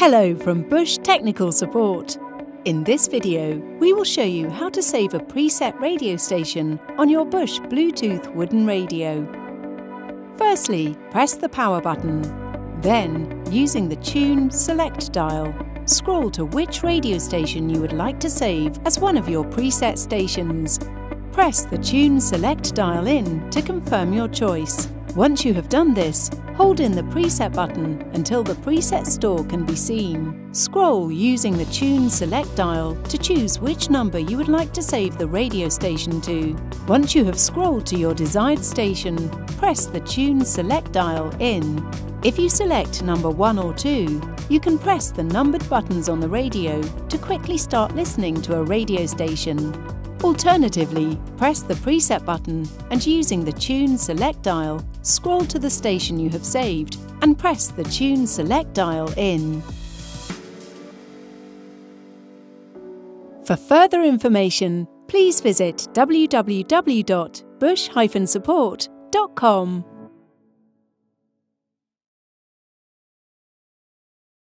Hello from Bush Technical Support. In this video, we will show you how to save a preset radio station on your Bush Bluetooth wooden radio. Firstly, press the power button. Then, using the Tune Select dial, scroll to which radio station you would like to save as one of your preset stations. Press the Tune Select dial in to confirm your choice. Once you have done this, hold in the preset button until the preset store can be seen. Scroll using the Tune Select dial to choose which number you would like to save the radio station to. Once you have scrolled to your desired station, press the Tune Select dial in. If you select number 1 or 2, you can press the numbered buttons on the radio to quickly start listening to a radio station. Alternatively, press the preset button and using the Tune Select dial, scroll to the station you have saved and press the Tune Select dial in. For further information, please visit www.bush-support.com.